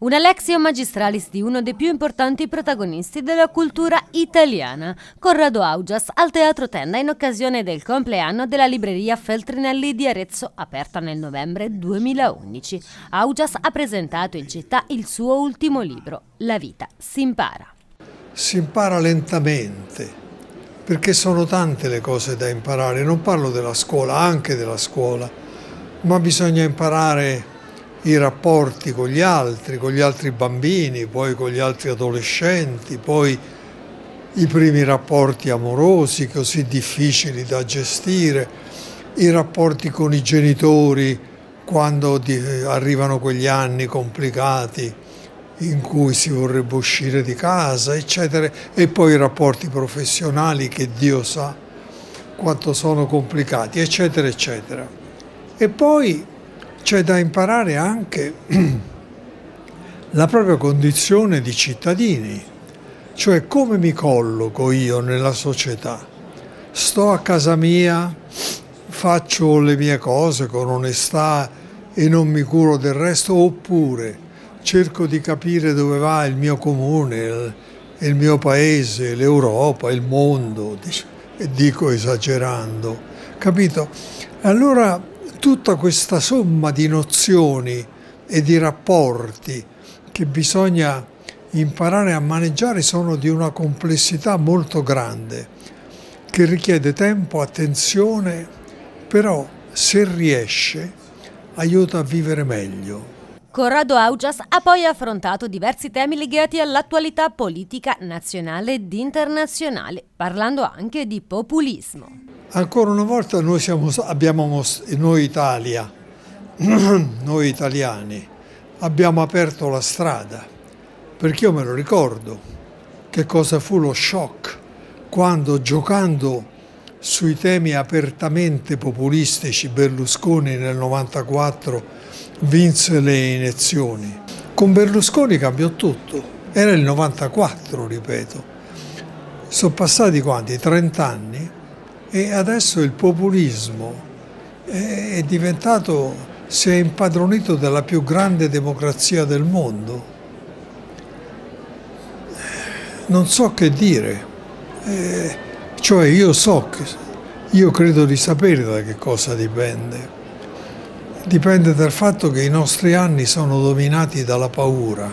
Una lezione magistralis di uno dei più importanti protagonisti della cultura italiana, Corrado Augias, al Teatro Tenda in occasione del compleanno della libreria Feltrinelli di Arezzo, aperta nel novembre 2011. Augias ha presentato in città il suo ultimo libro, La vita si impara. Si impara lentamente, perché sono tante le cose da imparare. Non parlo della scuola, anche della scuola, ma bisogna imparare i rapporti con gli altri, con gli altri bambini, poi con gli altri adolescenti, poi i primi rapporti amorosi così difficili da gestire, i rapporti con i genitori quando arrivano quegli anni complicati in cui si vorrebbe uscire di casa, eccetera, e poi i rapporti professionali che Dio sa quanto sono complicati, eccetera, eccetera. E poi c'è da imparare anche la propria condizione di cittadini, cioè come mi colloco io nella società. Sto a casa mia, faccio le mie cose con onestà e non mi curo del resto, oppure cerco di capire dove va il mio comune, il, il mio paese, l'Europa, il mondo, e dico esagerando, capito? Allora tutta questa somma di nozioni e di rapporti che bisogna imparare a maneggiare sono di una complessità molto grande, che richiede tempo, attenzione, però se riesce aiuta a vivere meglio. Corrado Augias ha poi affrontato diversi temi legati all'attualità politica nazionale ed internazionale, parlando anche di populismo. Ancora una volta noi, siamo, abbiamo, noi Italia, noi italiani, abbiamo aperto la strada, perché io me lo ricordo che cosa fu lo shock quando giocando sui temi apertamente populistici Berlusconi nel 94 vinse le elezioni. Con Berlusconi cambiò tutto, era il 94 ripeto. Sono passati quanti? 30 anni e adesso il populismo è diventato, si è impadronito della più grande democrazia del mondo. Non so che dire, eh, cioè io so, che, io credo di sapere da che cosa dipende. Dipende dal fatto che i nostri anni sono dominati dalla paura.